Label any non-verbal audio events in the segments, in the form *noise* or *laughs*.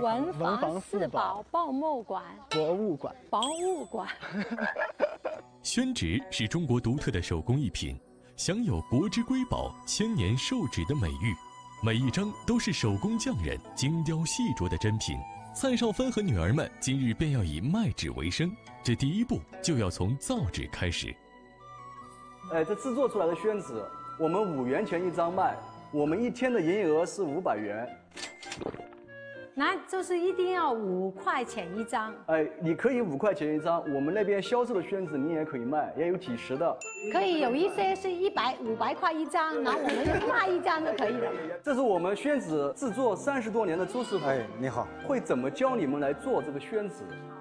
文房四宝报幕馆博物馆。博物馆。*laughs* 宣纸是中国独特的手工艺品，享有“国之瑰宝，千年寿纸”的美誉。每一张都是手工匠人精雕细琢的珍品。蔡少芬和女儿们今日便要以卖纸为生，这第一步就要从造纸开始。哎，这制作出来的宣纸，我们五元钱一张卖，我们一天的营业额是五百元。那就是一定要五块钱一张。哎，你可以五块钱一张，我们那边销售的宣纸你也可以卖，也有几十的。可以有一些是一百、五百块一张，然后我们就卖一张就可以了。这是我们宣纸制作三十多年的朱师傅。哎，你好，会怎么教你们来做这个宣纸？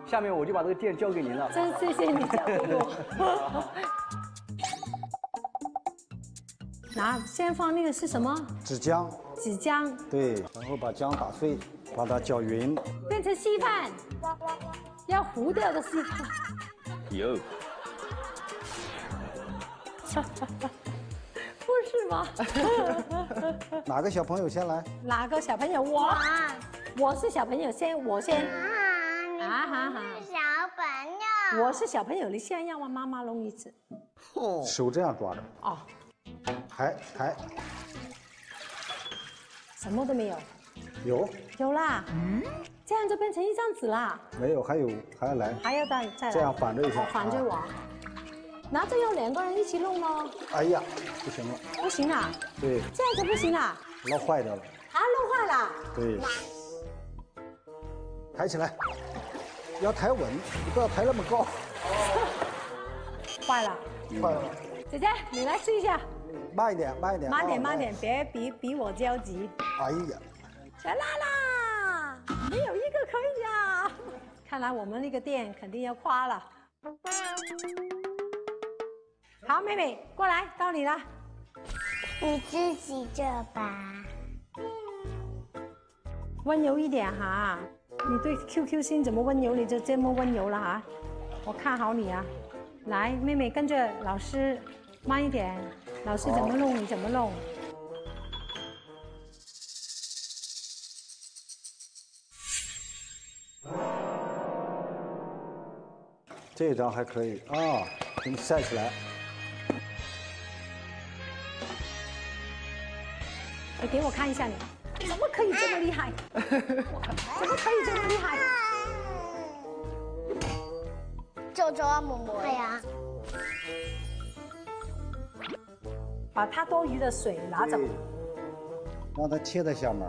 下面我就把这个店交给您了。真谢谢你教给我。*laughs* *laughs* *laughs* 拿，先放那个是什么？纸浆。纸浆。对，然后把浆打碎。把它搅匀，变成稀饭，要糊掉的稀饭。有，*laughs* 不是吗？*laughs* 哪个小朋友先来？哪个小朋友？我，我是小朋友先，我先。啊哈哈！是小朋友。我是小朋友，你先让我妈妈弄一次。手这样抓着。哦。抬抬。什么都没有。有有啦，嗯，这样就变成一张纸啦。没有，还有还要来，还要再再这样反着一下，反着我。那这要两个人一起弄喽。哎呀，不行了，不行啦。对，这样就不行啦。弄坏掉了。啊，弄坏了。对。抬起来，要抬稳，你不要抬那么高。*laughs* 坏了。坏了。姐姐，你来试一下。慢一点，慢一点。慢点，慢点，别比比我焦急。哎呀。全拉啦！没有一个可以啊。看来我们那个店肯定要垮了。好，妹妹过来，到你了。你自己做吧。温柔一点哈，你对 QQ 星怎么温柔，你就这么温柔了哈。我看好你啊。来，妹妹跟着老师，慢一点。老师怎么弄你怎么弄。这张还可以啊，给你晒起来。你给我看一下，你怎么可以这么厉害？怎么可以这么厉害？*laughs* 皱皱啊，摸摸。对呀。把它多余的水拿走，让它贴在下面。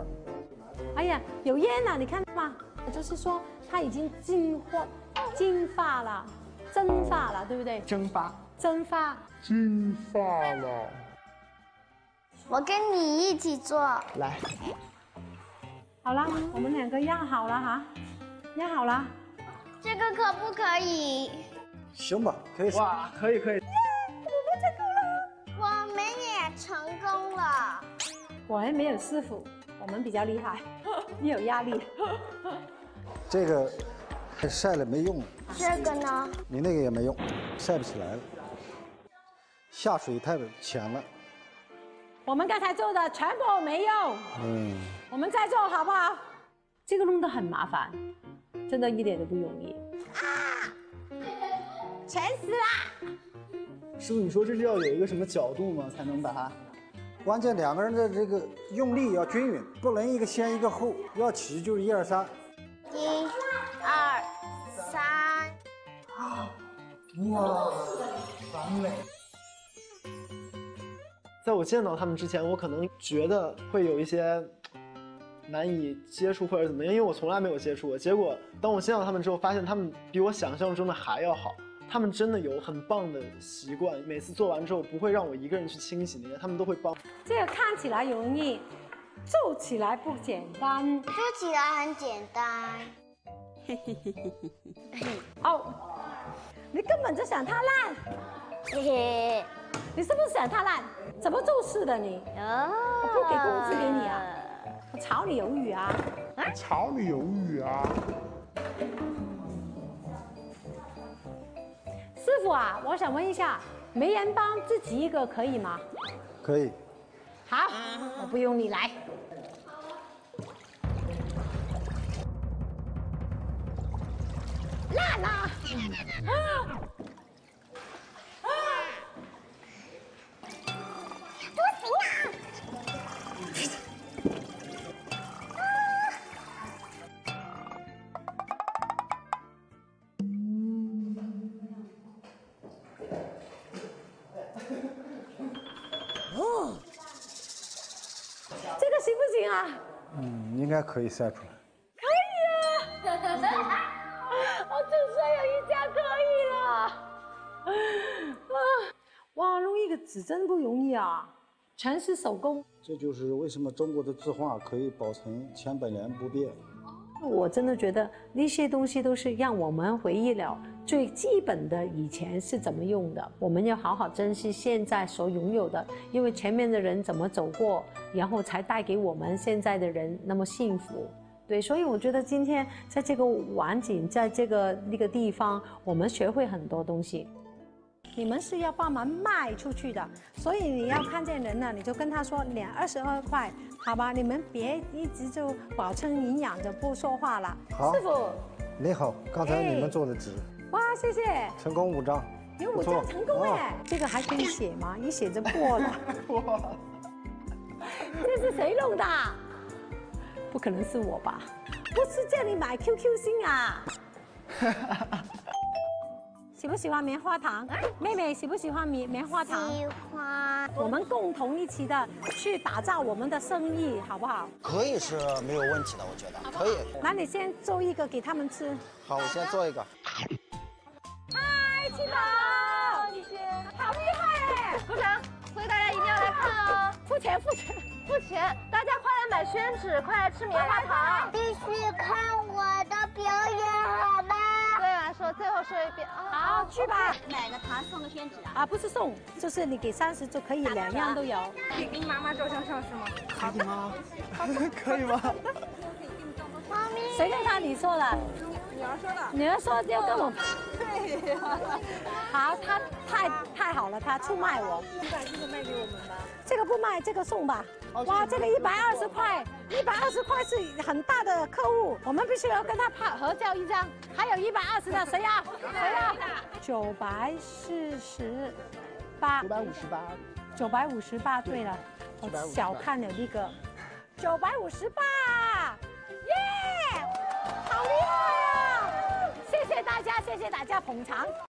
哎呀，有烟了，你看到吗？就是说它已经进化、进化了。蒸发了，对不对？蒸发，蒸发，蒸发了。我跟你一起做，来。好了，我们两个压好了哈，压好了。这个可不可以？行吧，可以。哇，可以可以。我还没有师傅，我们比较厉害，*laughs* 你有压力。这个。晒了没用，这个呢？你那个也没用，晒不起来了，下水太浅了。我们刚才做的全部没用，嗯，我们再做好不好？这个弄得很麻烦，真的一点都不容易。啊！全死啦！师傅，你说这是要有一个什么角度吗？才能把它？关键两个人的这个用力要均匀，不能一个先一个后，要起就是一二三。一。二三，哇，完美！在我见到他们之前，我可能觉得会有一些难以接触或者怎么样，因为我从来没有接触过。结果当我见到他们之后，发现他们比我想象中的还要好。他们真的有很棒的习惯，每次做完之后不会让我一个人去清洗那些，他们都会帮。这个看起来容易，做起来不简单。做起来很简单。嘿嘿嘿嘿嘿嘿哦，你根本就想它烂，嘿嘿，你是不是想它烂？怎么做事的你？哦，我不给工资给你啊，我炒你鱿鱼啊！啊，炒你鱿鱼啊！师傅啊，我想问一下，没人帮自己一个可以吗？可以。好，我不用你来。娜娜，啊。行啊？嗯，应该可以晒出来。可以啊！*laughs* 我总算有一家可以了。啊，哇，弄一个纸真不容易啊，全是手工。这就是为什么中国的字画可以保存千百年不变。我真的觉得那些东西都是让我们回忆了最基本的以前是怎么用的，我们要好好珍惜现在所拥有的，因为前面的人怎么走过，然后才带给我们现在的人那么幸福。对，所以我觉得今天在这个晚景，在这个那个地方，我们学会很多东西。你们是要帮忙卖出去的，所以你要看见人了，你就跟他说两二十二块，好吧？你们别一直就保证营养就不说话了。好师傅，你好，刚才你哎们做的纸哇，谢谢，成功五张，有五张成功哦哎，这个还可以写吗？*laughs* 你写着过了。哇这是谁弄的？不可能是我吧？不是叫你买 QQ 星啊？*laughs* 喜不喜欢棉花糖？妹妹喜不喜欢棉棉花糖？喜欢。我们共同一起的去打造我们的生意，好不好？可以是没有问题的，我觉得可以。那你先做一个给他们吃。好，我先做一个。嗨，七宝，好厉害哎！不成，所以大家一定要来看哦！付钱，付钱。付钱，大家快来买宣纸，快来吃棉花糖。必须看我的表演，好吗？对来说，最后说一遍！好，去吧。买个糖送个宣纸啊！啊，不是送，就是你给三十就可以，两样都有。可以给你妈妈照相相是吗？可以吗？可以吗？妈咪，谁跟他你说的？女儿说的。女儿说要跟我。*laughs* 好，他太太好了，他出卖我。你把这个卖给我们吧。这个不卖，这个送吧。哇，这个一百二十块，一百二十块是很大的客户，我们必须要跟他拍合照一张。还有一百二十的，谁要？谁要？九百四十八。九百五十八。九百五十八，对了，我小看了那个九百五十八，谢谢大家捧场。